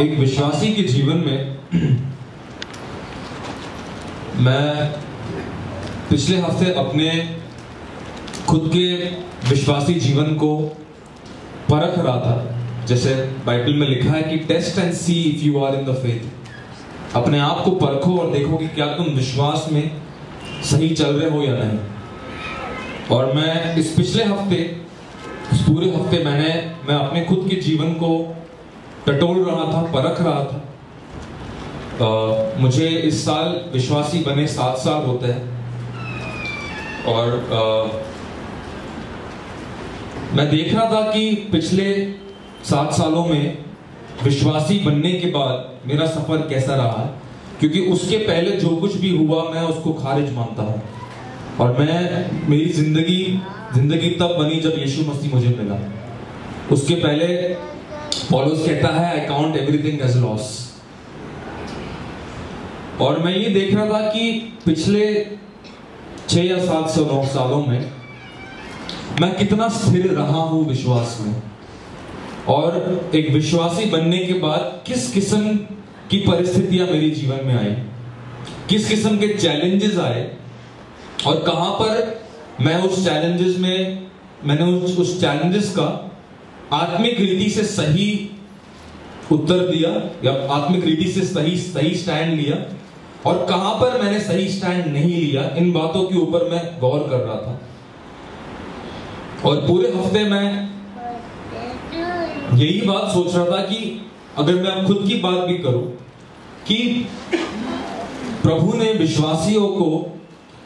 एक विश्वासी के जीवन में मैं पिछले हफ़्ते अपने खुद के विश्वासी जीवन को परख रहा था। जैसे बाइबल में लिखा है कि test and see if you are in the faith. अपने आप को परखो और देखो कि क्या तुम विश्वास में सही चल रहे हो या नहीं। और मैं इस पिछले हफ़्ते, इस पूरे हफ़्ते मैंने, मैं अपने खुद के जीवन को टटोल रहा था परख रहा था। आ, मुझे इस साल विश्वासी बने सात साल होते हैं। और आ, मैं देख रहा था कि पिछले सात सालों में विश्वासी बनने के बाद मेरा सफ़र कैसा रहा है क्योंकि उसके पहले जो कुछ भी हुआ मैं उसको खारिज मानता हूँ। और मैं मेरी ज़िंदगी ज़िंदगी तब बनी जब यीशु मसीह मुझे मिला। उसके पहले पॉलोस कहता है I count everything as loss और मैं ये देख रहा था कि पिछले छह या सात सौ नौ सालों में मैं कितना स्थिर रहा हूँ विश्वास में। और एक विश्वासी बनने के बाद किस किस्म की परिस्थितियाँ मेरे जीवन में आई किस किस्म के चैलेंजेस आए और कहाँ पर मैं उस चैलेंजेस में मैंने उस, उस चैलेंजेस का आत्मिक रीति से सही उत्तर दिया या आत्मिक रीति से सही सही स्टैंड लिया और कहाँ पर मैंने सही स्टैंड नहीं लिया, इन बातों के ऊपर मैं गौर कर रहा था। और पूरे हफ़्ते मैं यही बात सोच रहा था कि अगर मैं खुद की बात भी करूँ कि प्रभु ने विश्वासियों को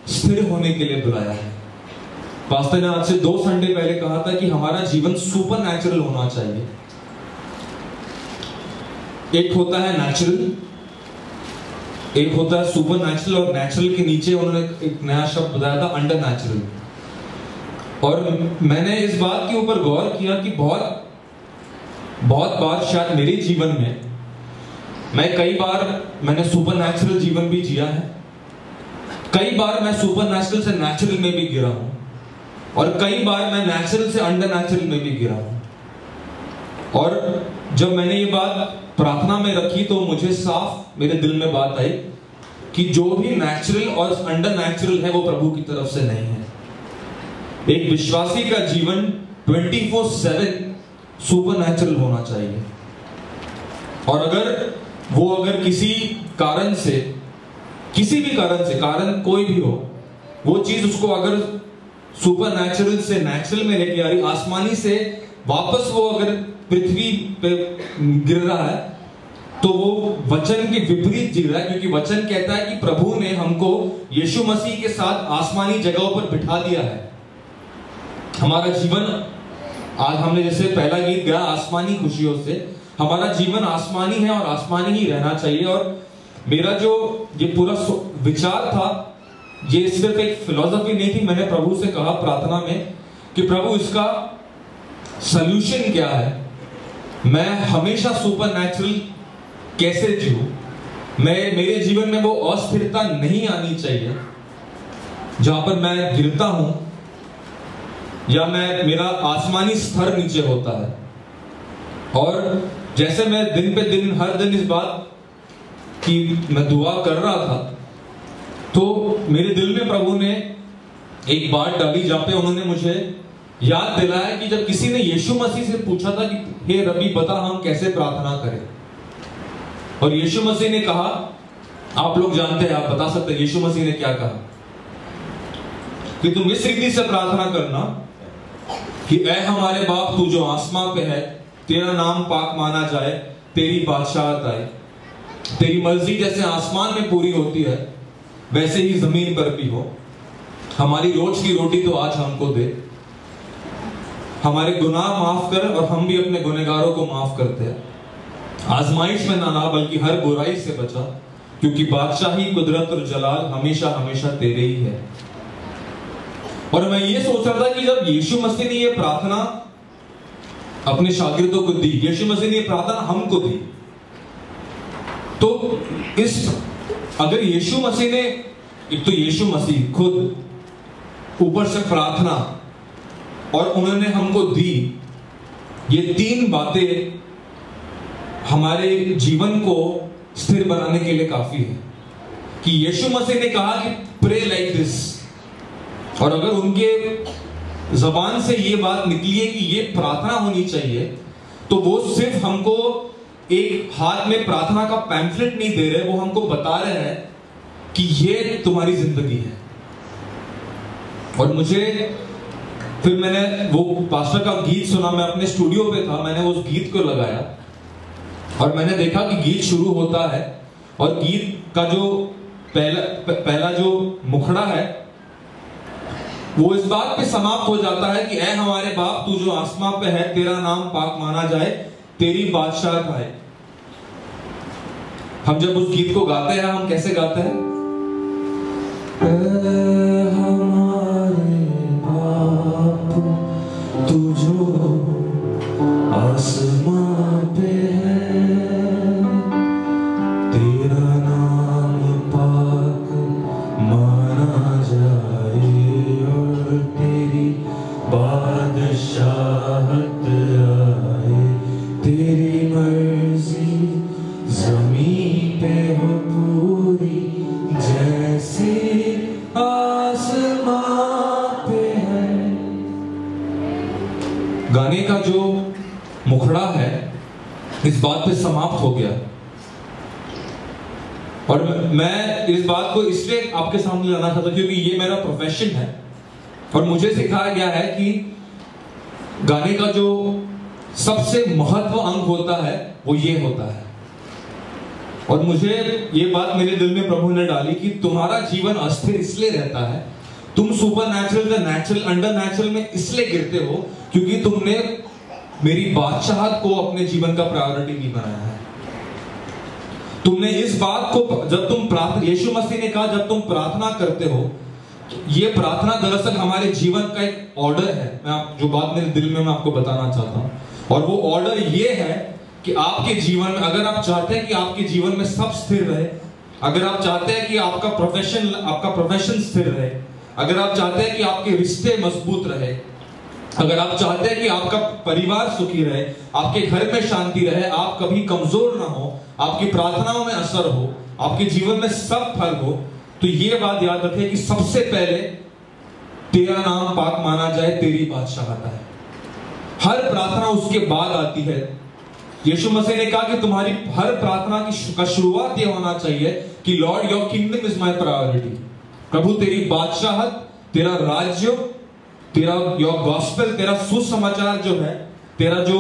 स्थिर होने के लिए बुलाया है। पास्टर ने आज से दो संडे पहले कहा था कि हमारा जीवन सुपर नेचुरल होना चाहिए। एक होता है नेचुरल एक होता है सुपर नेचुरल और नेचुरल के नीचे उन्होंने एक नया शब्द बताया था अंडर नेचुरल और मैंने इस बात के ऊपर गौर किया कि बहुत बहुत बार शायद मेरे जीवन में, मैं कई बार, मैंने सुपर नेचुरल जीवन भी जिया है। कई बार मैं सुपर नेचुरल से नेचुरल में भी गिरा हूँ। और कई बार मैं नेचुरल से अंडर नेचुरल में भी गिरा हूँ। और जब मैंने ये बात प्रार्थना में रखी तो मुझे साफ़ मेरे दिल में बात आई कि जो भी नेचुरल और अंडर नेचुरल है वो प्रभु की तरफ़ से नहीं है। एक विश्वासी का जीवन 24/7 सुपर नेचुरल होना चाहिए। और अगर वो अगर किसी कारण से, किसी भी कारण से, कारण कोई भी हो, वो चीज़ उसको अगर सुपर नेचुरल से नेचुरल में लेके आ रही, आसमानी से वापस वो अगर पृथ्वी पे गिर रहा है तो वो वचन के विपरीत जी रहा है, क्योंकि वचन कहता है कि प्रभु ने हमको यीशु मसीह के साथ आसमानी जगहों पर बिठा दिया है। हमारा जीवन, आज हमने जैसे पहला गीत गाया आसमानी खुशियों से, हमारा जीवन आसमानी है और आसमानी ही रहना चाहिए। और मेरा जो ये पूरा विचार था ये सिर्फ़ एक फिलोसफी नहीं थी, मैंने प्रभु से कहा प्रार्थना में कि प्रभु, इसका सल्यूशन क्या है? मैं हमेशा सुपर नेचुरल कैसे जीव मैं, मेरे जीवन में वो अस्थिरता नहीं आनी चाहिए, जहाँ पर मैं गिरता हूँ, या मैं, मेरा आसमानी स्तर नीचे होता है। और जैसे मैं दिन पे दिन, हर दिन इस बात की मैं दुआ कर रहा था मेरे दिल में प्रभु ने एक बात डाली जहाँ पे उन्होंने मुझे याद दिलाया कि जब किसी ने यीशु मसीह से पूछा था कि, हे रबी, बता हम कैसे प्रार्थना करें? और यीशु मसीह ने कहा, आप लोग जानते हैं, आप बता सकते हैं, यीशु मसीह ने क्या कहा? कि तुम इस रीति से प्रार्थना करना कि, ऐ हमारे बाप, तू जो आसमां पे है, तेरा नाम पाक माना जाए, तेरी बादशाहत आए। तेरी मर्ज़ी जैसे आसमान में पूरी होती है वैसे ही ज़मीन पर भी हो। हमारी रोज की रोटी तो आज हमको दे। हमारे गुनाह माफ़ कर और हम भी अपने गुनेगारों को माफ़ करते हैं। आजमाइश में ना ना, बल्कि हर बुराई से बचा, क्योंकि बादशाही कुदरत और जलाल हमेशा हमेशा तेरे ही है। और मैं ये सोच रहा था कि जब यीशु मसीह ने ये प्रार्थना, अपने शागिर्दों को दी, यीशु मसीह ने ये प्रार्थना हमको दी तो इस अगर यीशु मसीह ने, एक तो यीशु मसीह खुद ऊपर से प्रार्थना और उन्होंने हमको दी, ये तीन बातें हमारे जीवन को स्थिर बनाने के लिए काफ़ी है। कि यीशु मसीह ने कहा कि प्रे लाइक दिस और अगर उनके जबान से ये बात निकली है कि ये प्रार्थना होनी चाहिए तो वो सिर्फ़ हमको एक हाथ में प्रार्थना का पैम्फलेट नहीं दे रहे, वो हमको बता रहे हैं कि ये तुम्हारी ज़िंदगी है। और मुझे, फिर मैंने वो पास्टर का गीत सुना, मैं अपने स्टूडियो पे था, मैंने उस गीत को लगाया और मैंने देखा कि गीत शुरू होता है और गीत का जो पहला पहला जो मुखड़ा है, वो इस बात पे समाप्त हो जाता है कि, ऐ हमारे बाप, तू जो आसमां पे है, तेरा नाम पाक माना जाए तेरी बादशाह है। हम जब उस गीत को गाते हैं हम कैसे गाते हैं? पे हो पूरी, जैसे पे है। गाने का जो मुखड़ा है, इस बात पे समाप्त हो गया। और मैं इस बात को इसलिए आपके सामने लाना चाहता क्योंकि ये मेरा प्रोफेशन है। और मुझे सिखाया गया है कि गाने का जो सबसे महत्व अंग होता है, वो ये होता है। और मुझे ये बात मेरे दिल में प्रभु ने डाली कि तुम्हारा जीवन अस्थिर इसलिए रहता है, तुम सुपर नेचुरल या नेचुरल अंडर नेचुरल में इसलिए गिरते हो क्योंकि तुमने मेरी बादशाहत को अपने जीवन का प्रायोरिटी नहीं बनाया है। तुमने इस बात को जब तुम प्रार्थना यीशु मसीह ने कहा, जब तुम प्रार्थना करते हो ये प्रार्थना दरअसल हमारे जीवन का एक ऑर्डर है। मैं आप, जो बात मेरे दिल में मैं आपको बताना चाहता हूँ। और वो ऑर्डर ये है कि आपके जीवन में, अगर आप चाहते हैं कि आपके जीवन में सब स्थिर रहे, अगर आप चाहते हैं कि आपका प्रोफेशन आपका प्रोफेशन स्थिर रहे, अगर आप चाहते हैं कि आपके रिश्ते मज़बूत रहे, अगर आप चाहते हैं कि आपका परिवार सुखी रहे, आपके घर में शांति रहे, आप कभी कमज़ोर ना हो, आपकी प्रार्थनाओं में असर हो, आपके जीवन में सब फल हो तो ये बात याद रखें कि सबसे पहले तेरा नाम पाक माना जाए, तेरी बादशाहत है हर प्रार्थना उसके बाद आती है। यीशु मसीह ने कहा कि तुम्हारी हर प्रार्थना की का शुरुआत यह होना चाहिए कि lord your kingdom is my priority प्रभु, तेरी बादशाहत, तेरा राज्य, तेरा योर गॉस्पेल तेरा सुसमाचार जो है, तेरा जो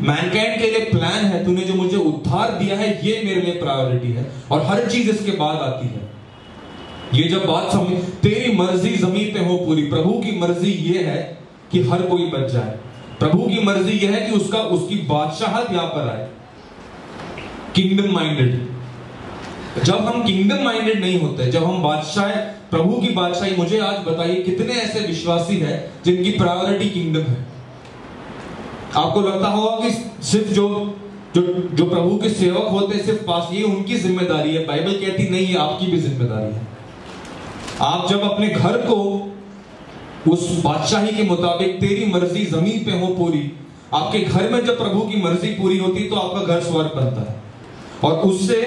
मैनकाइंड के लिए प्लान है, तूने जो मुझे उद्धार दिया है, ये मेरे लिए प्रायोरिटी है और हर चीज़ इसके बाद आती है। ये जब बात समझ तेरी मर्ज़ी ज़मीन पे हो पूरी। प्रभु की मर्ज़ी ये है कि हर कोई बच जाए। प्रभु की मर्ज़ी यह है कि उसका, उसकी बादशाहत यहाँ पर आए। किंगडम माइंडेड जब हम किंगडम माइंडेड नहीं होते, जब हम बादशाह, प्रभु की बादशाही, मुझे आज बताइए कितने ऐसे विश्वासी हैं जिनकी प्रायोरिटी किंगडम है? आपको लगता होगा कि सिर्फ़ जो जो जो प्रभु के सेवक होते हैं सिर्फ़ पास ये उनकी ज़िम्मेदारी है। बाइबल कहती, नहीं, ये आपकी भी ज़िम्मेदारी है। आप जब अपने घर को उस बादशाही के मुताबिक तेरी मर्ज़ी ज़मीन पे हो पूरी। आपके घर में जब प्रभु की मर्ज़ी पूरी होती तो आपका घर स्वर्ग बनता है। और उससे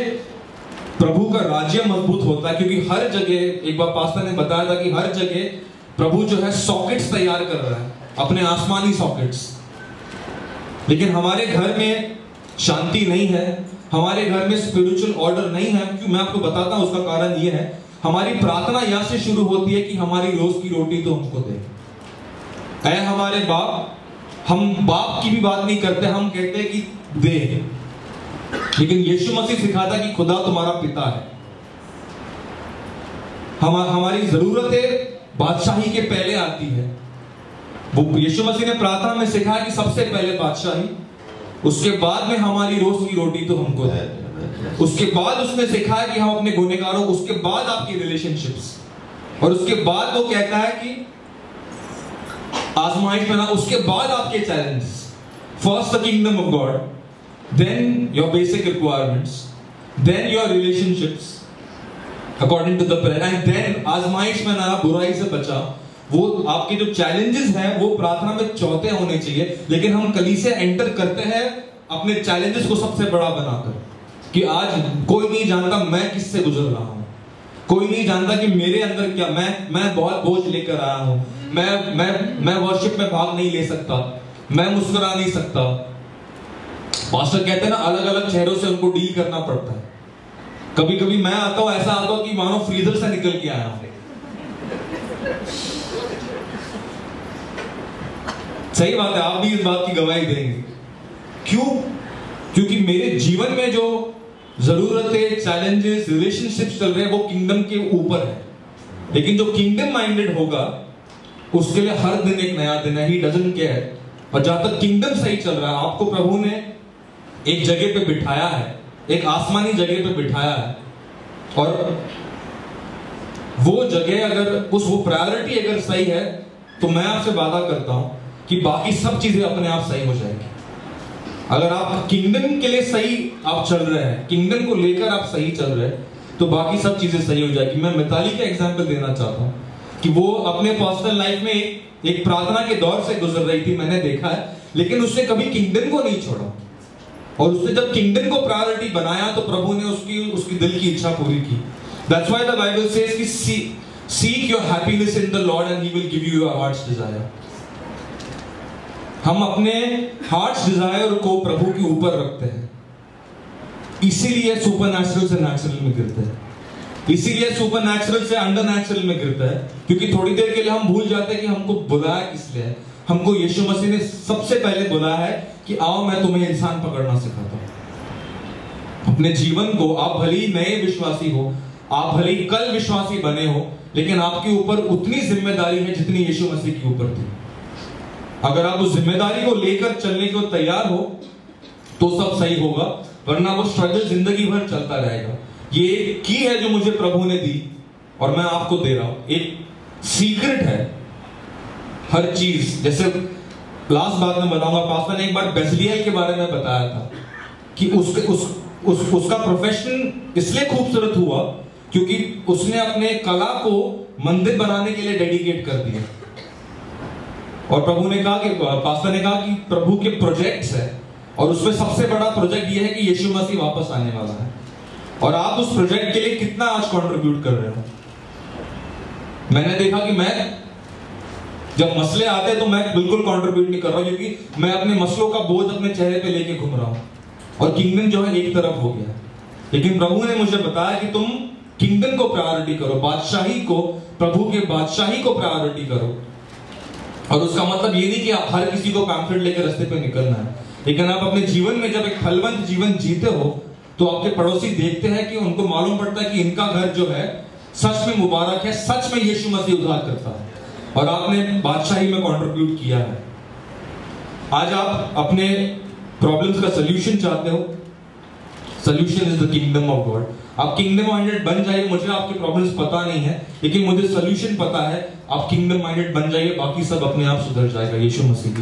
प्रभु का राज्य मज़बूत होता है, क्योंकि हर जगह, एक बार पास्ता ने बताया था कि हर जगह प्रभु जो है सॉकेट्स तैयार कर रहा है, अपने आसमानी सॉकेट्स। लेकिन हमारे घर में शांति नहीं है, हमारे घर में स्पिरिचुअल ऑर्डर नहीं है क्योंकि मैं आपको बताता हूँ, उसका कारण यह है हमारी प्रार्थना यहाँ से शुरू होती है कि हमारी रोज की रोटी तो हमको दे। ऐ हमारे बाप, हम बाप की भी बात नहीं करते, हम कहते हैं कि दे। लेकिन यीशु मसीह सिखाता कि खुदा तुम्हारा पिता है। हम, हमारी जरूरतें बादशाही के पहले आती है। वो यीशु मसीह ने प्रार्थना में सिखाया कि सबसे पहले बादशाही, उसके बाद में हमारी रोज की रोटी तो हमको दे। उसके बाद उसने सिखाया कि हम अपने गुनेगारों उसके बाद आपकी रिलेशनशिप्स और उसके बाद वो कहता है कि आजमाइश में ना उसके बाद आपके challenges first the kingdom of God then your basic requirements then your relationships according to the prayer and then आजमाइश में ना बुराई से बचा वो आपके जो चैलेंजेस हैं, वो प्रार्थना में चौथे होने चाहिए, लेकिन हम कली से एंटर करते हैं अपने चैलेंजेस को सबसे बड़ा बनाकर। कि आज कोई नहीं जानता मैं किससे गुजर रहा हूँ। कोई नहीं जानता कि मेरे अंदर क्या मैं मैं बहुत बोझ लेकर आया हूँ। मैं मैं मैं वर्शिप में भाग नहीं ले सकता। मैं मुस्कुरा नहीं सकता। पास्टर कहते हैं ना अलग अलग चेहरों से उनको डील करना पड़ता है। कभी कभी मैं आता हूँ, ऐसा आता हूँ कि मानो फ्रीजर से निकल के आया सही बात है, आप भी इस बात की गवाही देंगे। क्यों? क्योंकि मेरे जीवन में जो जरूरतें चैलेंजेस रिलेशनशिप्स चल रहे हैं, वो किंगडम के ऊपर है। लेकिन जो किंगडम माइंडेड होगा, उसके लिए हर दिन एक नया दिन है ही डजंट केयर और जहाँ तक किंगडम सही चल रहा है, आपको प्रभु ने एक जगह पे बिठाया है, एक आसमानी जगह पे बिठाया है। और वो जगह अगर, उस वो प्रायोरिटी अगर सही है तो मैं आपसे वादा करता हूँ कि बाकी सब चीज़ें अपने आप सही हो जाएगी। अगर आप किंगडम के लिए सही आप चल रहे हैं, किंगडम को लेकर आप सही चल रहे हैं तो बाकी सब चीज़ें सही हो जाएगी। मैं मिताली का एग्ज़ाम्पल देना चाहता हूँ कि वो अपने पर्सनल लाइफ में एक प्रार्थना के दौर से गुजर रही थी, मैंने देखा है, लेकिन उसने कभी किंगडम को नहीं छोड़ा। और उसने जब किंगडम को प्रायोरिटी बनाया तो प्रभु ने उसकी उसकी दिल की इच्छा पूरी की। That's why the Bible says कि seek your happiness in the lord and he will give you your heart's desire हम अपने हार्ट डिज़ायर को प्रभु के ऊपर रखते हैं। इसीलिए सुपर नेचुरल से नेचुरल में गिरते हैं। इसीलिए सुपर नेचुरल से अंडर नेचुरल में गिरता है, क्योंकि थोड़ी देर के लिए हम भूल जाते हैं कि हमको बुलाया किस लिए। हमको यीशु मसीह ने सबसे पहले बुलाया है कि आओ, मैं तुम्हें इंसान पकड़ना सिखाता हूँ। अपने जीवन को आप भले नए विश्वासी हो, आप भले कल विश्वासी बने हो, लेकिन आपके ऊपर उतनी ज़िम्मेदारी है जितनी यीशु मसीह के ऊपर थी। अगर आप उस ज़िम्मेदारी को लेकर चलने को तैयार हो तो सब सही होगा वरना वो स्ट्रगल ज़िंदगी भर चलता रहेगा। ये एक की है जो मुझे प्रभु ने दी और मैं आपको दे रहा हूँ। एक सीक्रेट है हर चीज़। जैसे लास्ट बात में बताऊँगा पास्टर ने एक बार बेसलियल के बारे में बताया था कि उसके उस, उस उसका प्रोफेशन इसलिए खूबसूरत हुआ क्योंकि उसने अपने कला को मंदिर बनाने के लिए डेडिकेट कर दिया। और प्रभु ने कहा कि, पास्टर ने कहा कि प्रभु के प्रोजेक्ट्स है। और उसमें सबसे बड़ा प्रोजेक्ट ये है कि यीशु मसीह वापस आने वाला है। और आप उस प्रोजेक्ट के लिए कितना आज कंट्रीब्यूट कर रहे हो? मैंने देखा कि मैं, जब मसले आते हैं तो मैं बिल्कुल कंट्रीब्यूट नहीं कर रहा क्योंकि मैं अपने मसलों का बोझ अपने चेहरे पे लेके घूम रहा हूँ। और किंगडम जो है एक तरफ़ हो गया। लेकिन प्रभु ने मुझे बताया कि तुम किंगडम को प्रायोरिटी करो, बादशाही को, प्रभु के बादशाही को प्रायोरिटी करो। और उसका मतलब ये नहीं कि आप हर किसी को पैम्फलेट लेकर रास्ते पर निकलना है। लेकिन आप अपने जीवन में जब एक फलवंत जीवन जीते हो तो आपके पड़ोसी देखते हैं कि उनको मालूम पड़ता है कि इनका घर जो है, सच में मुबारक है, सच में यीशु मसीह उद्धार करता है। और आपने बादशाही में कंट्रीब्यूट किया है। आज आप अपने प्रॉब्लम्स का सोल्यूशन चाहते हो। Solution is the kingdom of God आप किंगडम माइंडेड बन जाइए, मुझे आपके प्रॉब्लम्स पता नहीं है, लेकिन मुझे सोल्यूशन पता है। आप किंगडम माइंडेड बन जाइए, बाकी सब अपने आप सुधर जाएगा। यीशु मसीह की